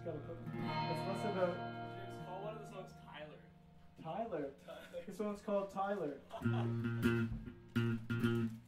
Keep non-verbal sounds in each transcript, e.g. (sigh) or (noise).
just gotta put. It's less about. James, call one of the songs Tyler. Tyler. Tyler. This one's called Tyler. (laughs)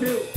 built.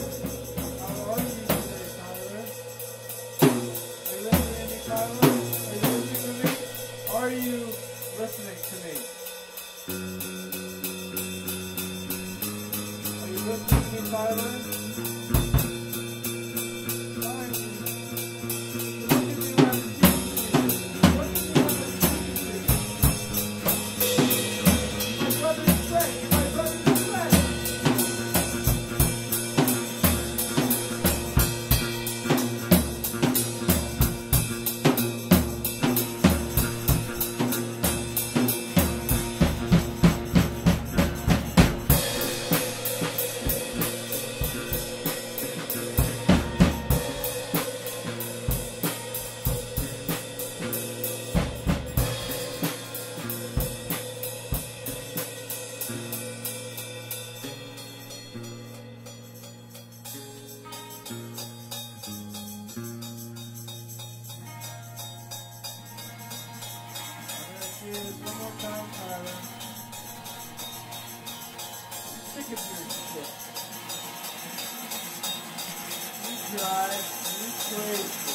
Christ. is. One more time, Tyler. Sick of your shit. You drive, you crazy.